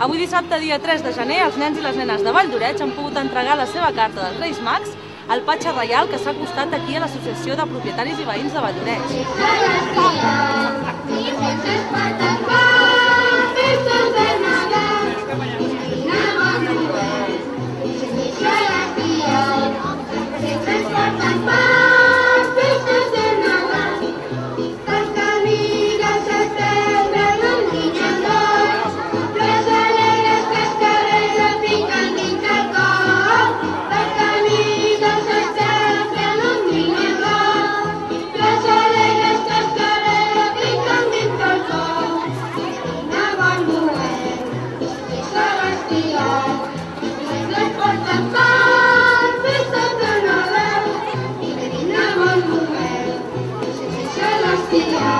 Avui dissabte, dia 3 de gener, els nens i les nenes de Valldoreix han pogut entregar la seva carta dels Reis Mags al Patxa Reial que s'ha acostat aquí a l'Associació de Propietaris i Veïns de いい。